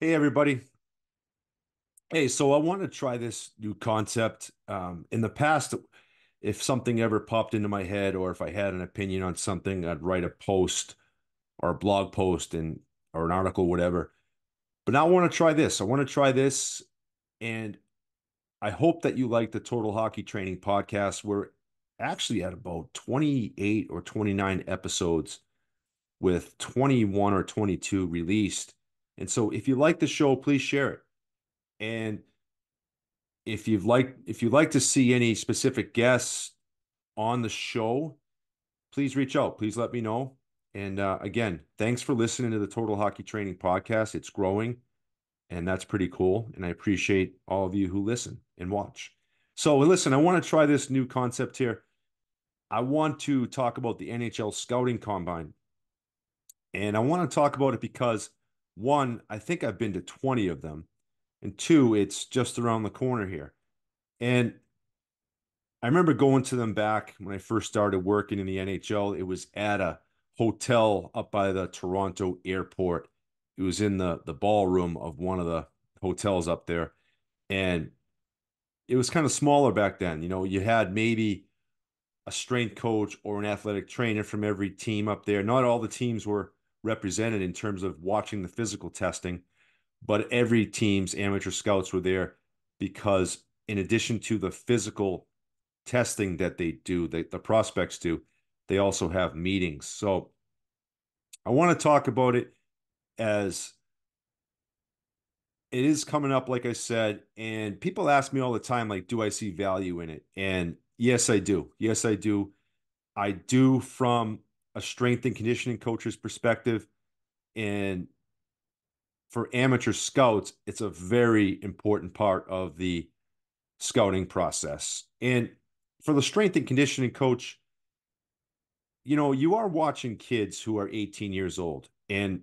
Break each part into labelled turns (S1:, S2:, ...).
S1: Hey, everybody. Hey, so I want to try this new concept. Um, in the past, if something ever popped into my head or if I had an opinion on something, I'd write a post or a blog post and or an article, whatever. But now I want to try this. I want to try this, and I hope that you like the Total Hockey Training podcast. We're actually at about 28 or 29 episodes with 21 or 22 released. And so if you like the show, please share it. And if you'd like if you'd like to see any specific guests on the show, please reach out. Please let me know. And uh, again, thanks for listening to the Total Hockey Training Podcast. It's growing, and that's pretty cool. And I appreciate all of you who listen and watch. So, listen, I want to try this new concept here. I want to talk about the NHL Scouting Combine. And I want to talk about it because, one, I think I've been to 20 of them and two, it's just around the corner here. And I remember going to them back when I first started working in the NHL. It was at a hotel up by the Toronto airport. It was in the the ballroom of one of the hotels up there. And it was kind of smaller back then. You know, you had maybe a strength coach or an athletic trainer from every team up there. Not all the teams were represented in terms of watching the physical testing but every team's amateur scouts were there because in addition to the physical testing that they do, the, the prospects do, they also have meetings. So I want to talk about it as it is coming up, like I said, and people ask me all the time, like, do I see value in it? And yes, I do. Yes, I do. I do from a strength and conditioning coach's perspective. And for amateur scouts, it's a very important part of the scouting process. And for the strength and conditioning coach, you know, you are watching kids who are 18 years old, and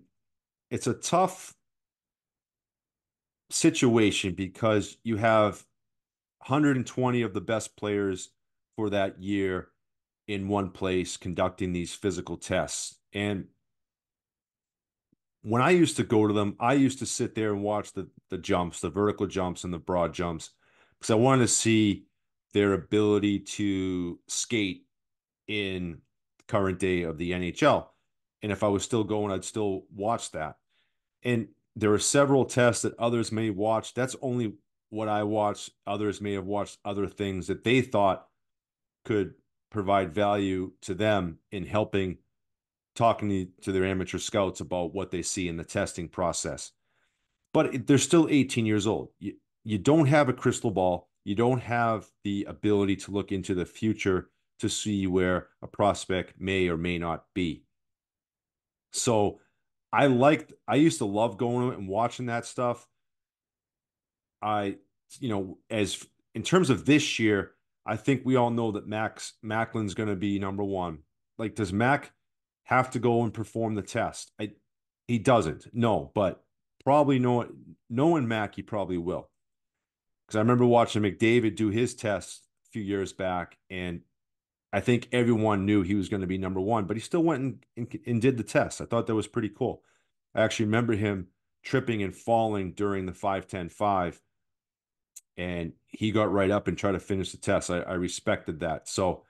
S1: it's a tough situation because you have 120 of the best players for that year in one place conducting these physical tests. And when I used to go to them, I used to sit there and watch the the jumps, the vertical jumps and the broad jumps, because I wanted to see their ability to skate in the current day of the NHL. And if I was still going, I'd still watch that. And there are several tests that others may watch. That's only what I watched. Others may have watched other things that they thought could provide value to them in helping talking to, their amateur scouts about what they see in the testing process. But they're still 18 years old. You, you don't have a crystal ball. You don't have the ability to look into the future to see where a prospect may or may not be. So I liked, I used to love going and watching that stuff. I, you know, as in terms of this year, I think we all know that Max Macklin's going to be number one. Like, does Mac have to go and perform the test. I, he doesn't, no, but probably knowing knowing Mac, he probably will. Because I remember watching McDavid do his test a few years back, and I think everyone knew he was going to be number one, but he still went and, and, and did the test. I thought that was pretty cool. I actually remember him tripping and falling during the 5 10 5 and he got right up and tried to finish the test. I, I respected that. So,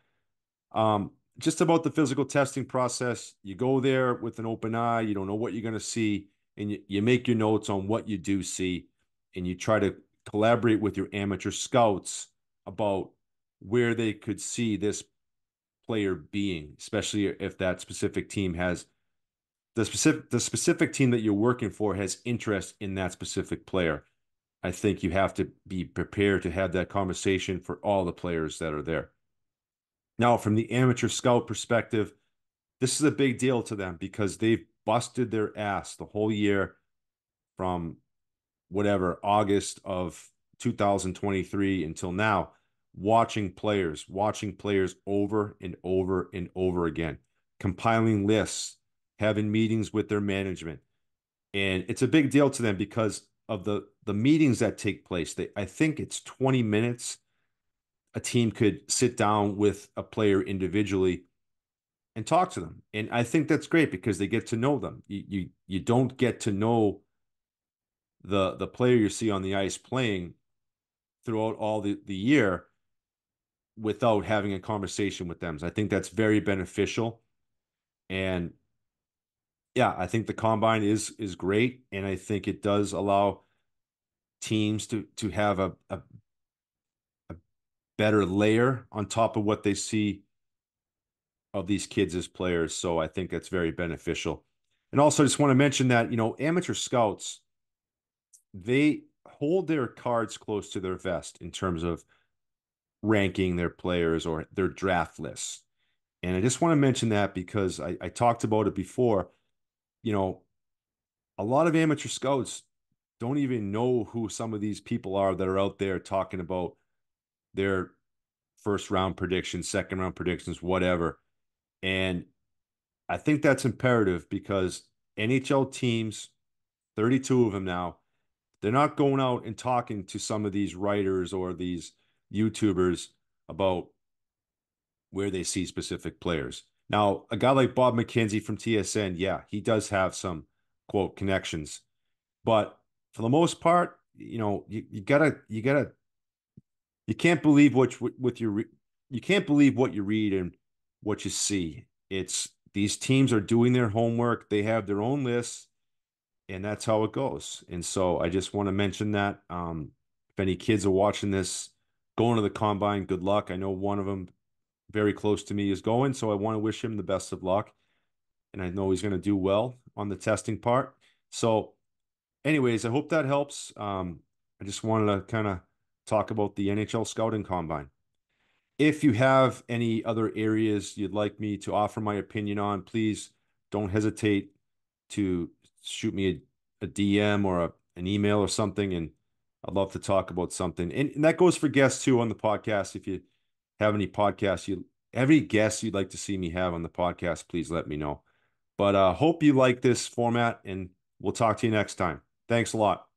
S1: um, just about the physical testing process. You go there with an open eye, you don't know what you're going to see, and you, you make your notes on what you do see, and you try to collaborate with your amateur scouts about where they could see this player being, especially if that specific team has the specific the specific team that you're working for has interest in that specific player. I think you have to be prepared to have that conversation for all the players that are there. Now, from the amateur scout perspective, this is a big deal to them because they've busted their ass the whole year from whatever August of 2023 until now, watching players, watching players over and over and over again, compiling lists, having meetings with their management. And it's a big deal to them because of the the meetings that take place. They I think it's 20 minutes a team could sit down with a player individually and talk to them. And I think that's great because they get to know them. You you, you don't get to know the the player you see on the ice playing throughout all the, the year without having a conversation with them. So I think that's very beneficial. And yeah, I think the combine is is great. And I think it does allow teams to to have a, a, a better layer on top of what they see of these kids as players. So I think that's very beneficial. And also, I just want to mention that you know amateur scouts, they hold their cards close to their vest in terms of ranking their players or their draft lists. And I just want to mention that because I, I talked about it before. You know, a lot of amateur scouts don't even know who some of these people are that are out there talking about their first round predictions, second round predictions, whatever. And I think that's imperative because NHL teams, 32 of them now, they're not going out and talking to some of these writers or these YouTubers about where they see specific players. Now, a guy like Bob McKenzie from TSN, yeah, he does have some quote connections, but for the most part, you know, you, you gotta, you gotta, you can't believe what with your, you can't believe what you read and what you see. It's these teams are doing their homework. They have their own lists and that's how it goes. And so I just want to mention that. Um, if any kids are watching this, going to the combine, good luck. I know one of them very close to me is going, so I want to wish him the best of luck. And I know he's going to do well on the testing part. So, anyways, I hope that helps. Um, I just wanted to kind of talk about the NHL scouting combine. If you have any other areas you'd like me to offer my opinion on, please don't hesitate to shoot me a, a DM or a, an email or something, and I'd love to talk about something. And, and that goes for guests too on the podcast. If you have any podcasts, you every guest you'd like to see me have on the podcast, please let me know. But uh, hope you like this format, and we'll talk to you next time. Thanks a lot.